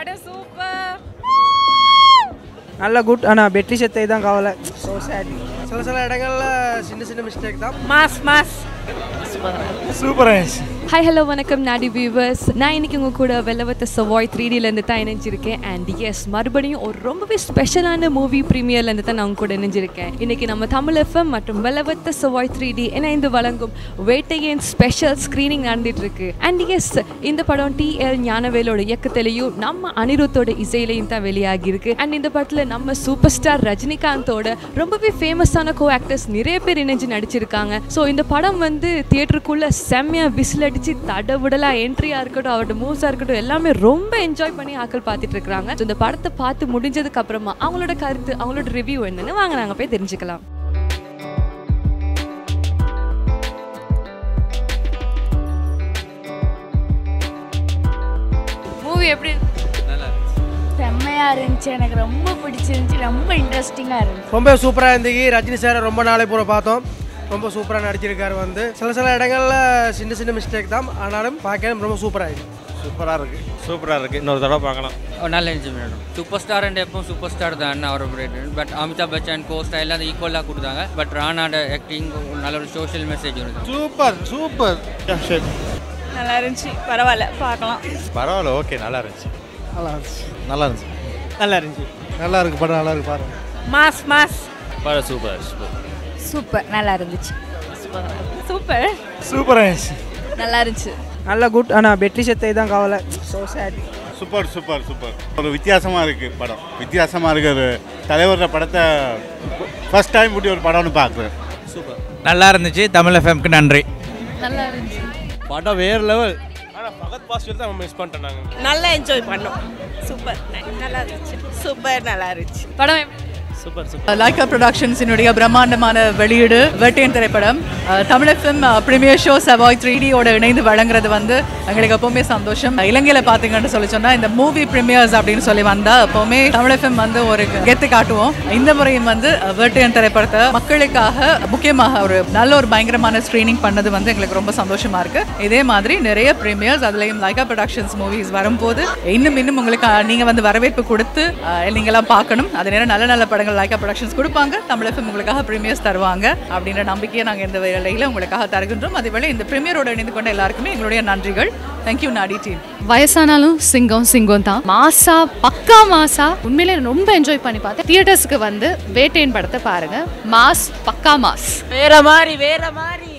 படம் சூப்பர் நல்ல குட். ஆனால் பெட்ரி செத்தை தான் கவலை. ஸோ சேட் சில சில இடங்கள்ல சின்ன சின்ன மிஸ்டேக் தான். மாஸ் மாஸ் சூப்பராக ஹாய் ஹலோ வணக்கம் நாடி வியூவர்ஸ் நான் இன்றைக்கி உங்கள் கூட வெள்ளவத்த சவாய் த்ரீ டிலேருந்து தான் இணைஞ்சிருக்கேன். அண்ட் எஸ் மறுபடியும் ஒரு ரொம்பவே ஸ்பெஷலான மூவி ப்ரீமியர்லேருந்து தான் நான் உங்க கூட இணைஞ்சிருக்கேன். இன்றைக்கி நம்ம தமிழ் எஃப்எம் மற்றும் வெள்ளவத்த சவாய் த்ரீ டி இணைந்து வழங்கும் வேட்டையின் ஸ்பெஷல் ஸ்க்ரீனிங் நடந்துகிட்ருக்கு அண்ட் எஸ் இந்த படம் டி எல் ஞானவேலோட இயக்கத்திலையும் நம்ம அனிருத்தோட இசையிலையும் தான் வெளியாகியிருக்கு. அண்ட் இந்த படத்தில் நம்ம சூப்பர் ஸ்டார் ரஜினிகாந்தோட ரொம்பவே ஃபேமஸான கோ ஆக்டர்ஸ் நிறைய பேர் இணைஞ்சு நடிச்சிருக்காங்க. ஸோ இந்த படம் வந்து தியேட்டருக்குள்ளே செம்மையாக விசில் அடிச்சு தடவுடலா என்ட்ரியா இருக்கட்டும் அவரோட மூவ்ஸா இருக்கட்டும் எல்லாமே ரொம்ப என்ஜாய் பண்ணி ஆக்கள் பார்த்துட்டு இருக்காங்க So, இந்த படத்தை பார்த்து முடிஞ்சதுக்கு அப்புறமா அவங்களோட கருத்து அவங்களோட ரிவ்யூ என்னன்னு வாங்க நாங்க போய் தெரிஞ்சுக்கலாம். மூவி எப்படி செம்மையா இருந்துச்சு. எனக்கு ரொம்ப பிடிச்சிருந்துச்சு. ரொம்ப இன்ட்ரெஸ்டிங்கா இருந்துச்சு. ரொம்ப சூப்பராக இருந்துச்சு. ரஜினி சார் ரொம்ப நாளை பூரா பார்த்தோம். ரொம்ப சூப்பராக நடிச்சிருக்காரு வந்து. சில சில இடங்கள்ல சின்ன சின்ன மிஸ்டேக் தான். ஆனாலும் பார்க்க ரொம்ப சூப்பராக இருக்கு. சூப்பராக இருக்குது சூப்பராக இருக்குது இன்னொரு தடவை பார்க்கலாம். நல்லா இருந்துச்சு மேடம். சூப்பர் ஸ்டார் அண்ட் எப்பவும் சூப்பர் ஸ்டார் தான் அவர் பட் அமிதாப் பச்சன் கோஸ்டா எல்லாம் ஈக்குவலாக கொடுத்தாங்க. பட் ராணாட ஆக்டிங் நல்ல ஒரு சோஷியல் மெசேஜ் வருது. சூப்பர் சூப்பர் நல்லா இருந்துச்சு. பரவாயில்ல. பார்க்கலாம். பரவாயில்ல ஓகே நல்லா இருந்துச்சு. நல்லா இருந்துச்சு. நல்லா இருந்துச்சு. நல்லா இருந்துச்சு. நல்லா இருக்கு படம் நல்லா இருக்கு பாருங்க. மாஸ் மாஸ் படம் சூப்பர் சூப்பர் சூப்பர் நல்லா இருந்துச்சு. சூப்பர். சூப்பராக இருந்துச்சு. நல்லா இருந்துச்சு. நல்ல குட் ஆனால் பெட்ரி செத்தை தான் கவலை. So sad super super super. ஒரு வித்தியாசமாக இருக்குது படம். வித்தியாசமாக இருக்குது தலைவரோட படத்தை ஃபர்ஸ்ட் டைம் இப்படி ஒரு படம்னு பார்க்குறேன். நல்லா இருந்துச்சு. தமிழ் எஃப்எம்க்கு நன்றி. நல்லா இருந்துச்சு. படம் வேறு லெவல். ஆனால் பகத் பாஸ்டர் தான் மிஸ் பண்ணிட்டேன் நாங்கள் நல்லா என்ஜாய் பண்ணோம். சூப்பர். நல்லா இருந்துச்சு. சூப்பர் நல்லா இருந்துச்சு. படம் எப்படி லைக்கா ப்ரொடக்ஷன்ஸினுடைய பிரம்மாண்டமான வெளியீடு வேட்டையன் திரைப்படம். Uh, Tamil FM premiere show செவாய் த்ரீ டியோட இணைந்து வழங்குறது வந்து எங்களுக்கு எப்பவுமே சந்தோஷம். Uh, இலங்கையில் பார்த்தீங்கன்னு சொல்லி சொன்னால் இந்த மூவி ப்ரீமியர்ஸ் அப்படின்னு சொல்லி வந்தால் எப்பவுமே தமிழ் எஃப்எம் வந்து ஒரு கெத்து காட்டுவோம். இந்த முறையும் வந்து uh, வெட்டியன் திரைப்படத்தை மக்களுக்காக முக்கியமாக ஒரு நல்ல ஒரு பயங்கரமான ஸ்க்ரீனிங் பண்ணது வந்து எங்களுக்கு ரொம்ப சந்தோஷமா இருக்கு. இதே மாதிரி நிறைய ப்ரீமியர்ஸ் அதுலேயும் லைக்கா ப்ரொடக்ஷன்ஸ் மூவிஸ் வரும்போது இன்னும் இன்னும் உங்களுக்கு நீங்கள் நீங்க வந்து வரவேற்பு கொடுத்து நீங்களாம் பார்க்கணும். அதே நேரம் நல்ல நல்ல படங்கள் லைக்கா ப்ரொடக்ஷன்ஸ் கொடுப்பாங்க. தமிழ் எஃப்எம் உங்களுக்காக ப்ரீமியர்ஸ் தருவாங்க. அப்படின்ற நம்பிக்கையை நாங்கள் இந்த வேலையில் உங்களுக்காக தருகின்றோம். அதேவேளை இந்த ப்ரீமியரோட இணைந்து கொண்ட எல்லாருக்குமே எங்களுடைய நன்றிகள். தேங்க்யூ நாடி டீம் வயசானாலும் சிங்கம் சிங்கம் தான். மாசா பக்கா மாசா உண்மையிலே ரொம்ப என்ஜாய் பண்ணி பார்த்தேன் தியேட்டர்ஸ்க்கு வந்து வேட்டையின் படத்தை பாருங்க. மாஸ் பக்கா மாஸ். வேற மாதிரி வேற மாதிரி.